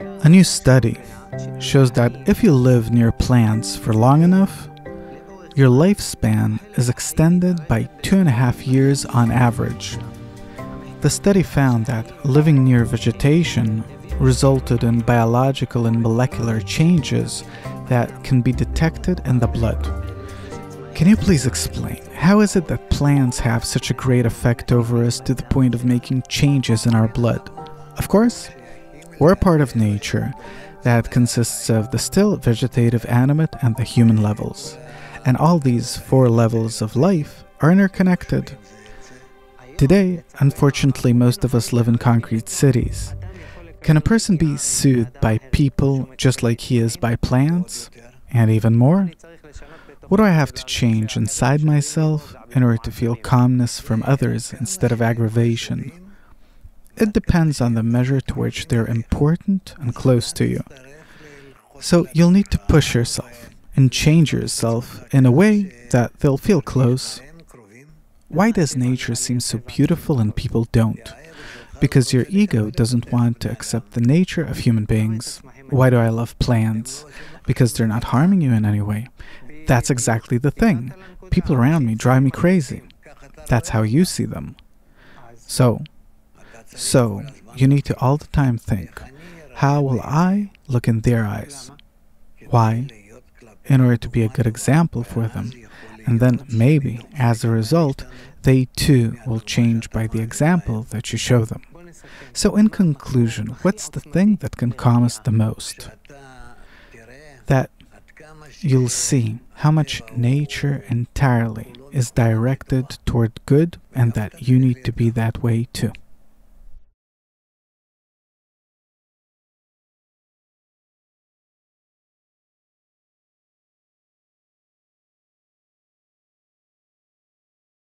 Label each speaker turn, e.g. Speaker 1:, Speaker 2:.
Speaker 1: A new study shows that if you live near plants for long enough, your lifespan is extended by two and a half years on average. The study found that living near vegetation resulted in biological and molecular changes that can be detected in the blood. Can you please explain how is it that plants have such a great effect over us to the point of making changes in our blood? Of course, a part of nature that consists of the still vegetative animate and the human levels. And all these four levels of life are interconnected. Today, unfortunately, most of us live in concrete cities. Can a person be soothed by people just like he is by plants? And even more? What do I have to change inside myself in order to feel calmness from others instead of aggravation? It depends on the measure to which they're important and close to you. So you'll need to push yourself and change yourself in a way that they'll feel close. Why does nature seem so beautiful and people don't? Because your ego doesn't want to accept the nature of human beings. Why do I love plants? Because they're not harming you in any way. That's exactly the thing. People around me drive me crazy. That's how you see them. So, so you need to all the time think, how will I look in their eyes? Why? In order to be a good example for them. And then maybe, as a result, they too will change by the example that you show them. So, in conclusion, what's the thing that can calm us the most? That you'll see how much nature entirely is directed toward good and that you need to be that way too.